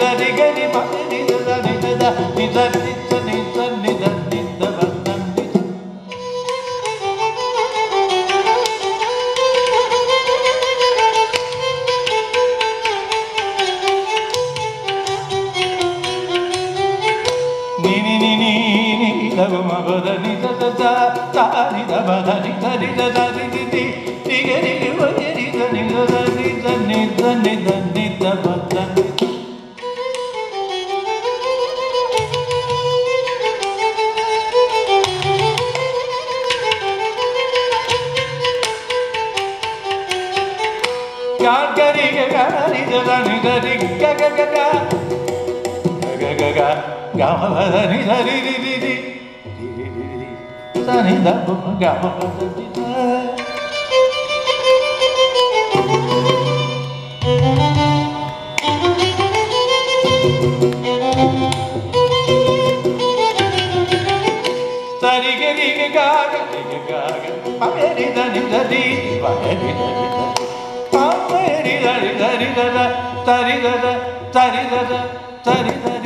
ಧರಿ ಗರಿ ಮನಿ ಧರಿದ ನಿಧರಿತ ನಿಧ. ga ga ri ga ga ri ga ga ni ga ri ga ga ga ga ga ga ga ga ma ma da ni da ri ri ri ri da ni da bu ga ma ma da ni da Dari gari gaga, gaga gaga, pa eri da ni da di, pa eri da ni da di. tari da da tari da da tari da da tari da da tari da da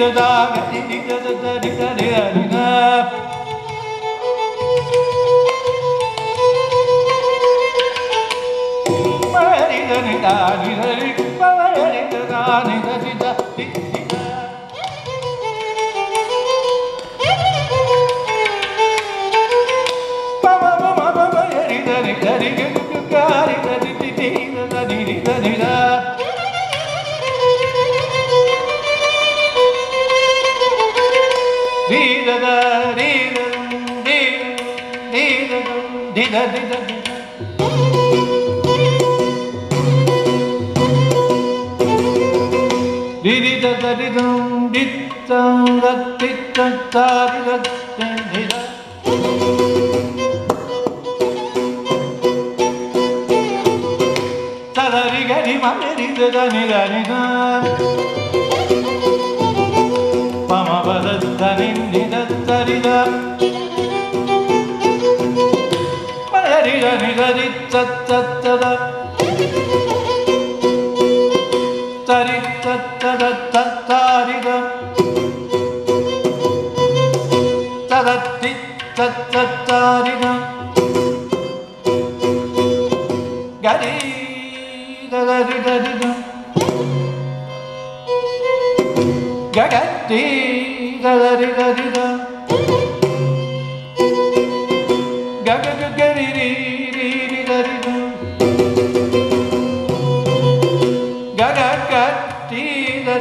da da da da da da ni da ni da ta ta ta da ta ri ta ta da ta ta ri da ta da ti ta ta ta ri da ga ri da da ri da ri da ga ga ti da da ri da ri da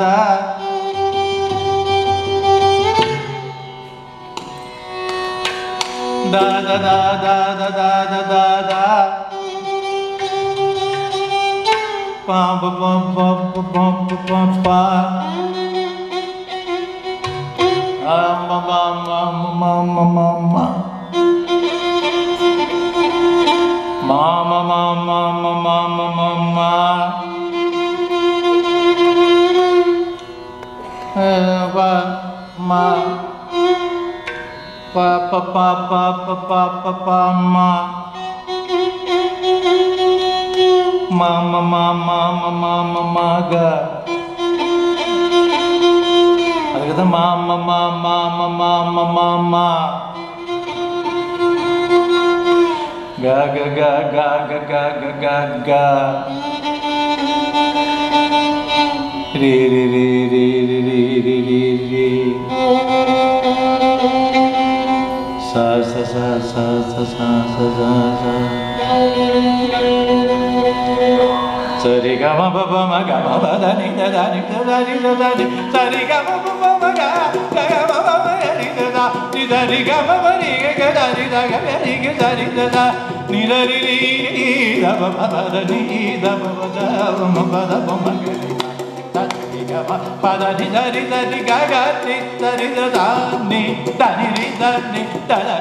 da da da da da da da da da da da da da da pa pa pa pa pa pa pa pa ma pa pa pa pa pa pa pa pa ma ma ma ma ma ma ma ma ma ga ada kata ma ma ma ma ma ma ma ma ma ga ga ga ga ga ga ga ga ga ri ri ri ri Sari ga ma pa pa ma ga ma pa da ni da da ni da da ni da da ni Sari ga ma pa pa ma ga ga ga ma pa ma ga ni da da ni da ni ga ma pa ni ga ga da ni da ga ga ni ga da ni da da ni da ni ni da pa pa da ni da pa pa da ma pa da pa ma ga pada ni da ri da ri ga ga ti da ri da da ni da ni ri da ni da da